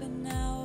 but now